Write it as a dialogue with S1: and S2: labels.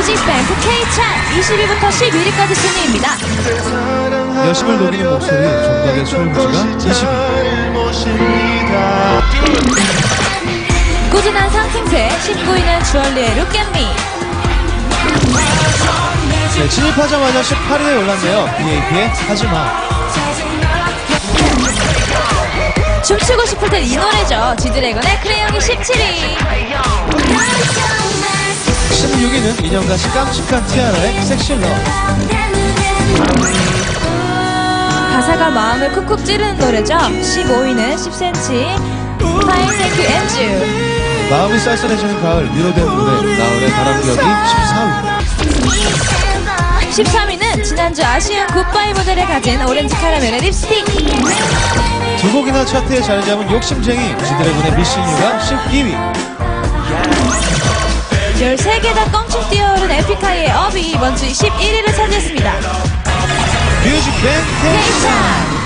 S1: 뮤직뱅크 K-찬 20위부터 11위까지 순위입니다.
S2: 여심을 녹이는 목소리 정각의 소유무지가 20위
S1: 꾸준한 상승세 19위는 주얼리의 룩앤미
S2: 네, 진입하자마자 18위에 올랐네요. BAP의 하지마.
S1: 춤추고 싶을 땐 이 노래죠. 지드래곤의 크레용이 17위
S2: 16위는 2년간 깜찍한 티아라의 섹실러
S1: 가사가 마음을 쿡쿡 찌르는 노래죠. 15위는 10cm Fine Thank You Andrew
S2: 마음이 쌀쌀해지는 가을 위로된 노래 나월의 바람기억이 14위
S1: 13위는 지난주 아쉬운 굿바이 무대를 가진 오렌지 카라멜의 립스틱.
S2: 두 곡이나 차트에 자리 잡은 욕심쟁이 지드래곤의 미싱 유가 12위
S1: 13개 다 껑충 뛰어오른 에픽하이의 업이 이번 주 11위를 차지했습니다.
S2: 뮤직뱅크
S1: K-찬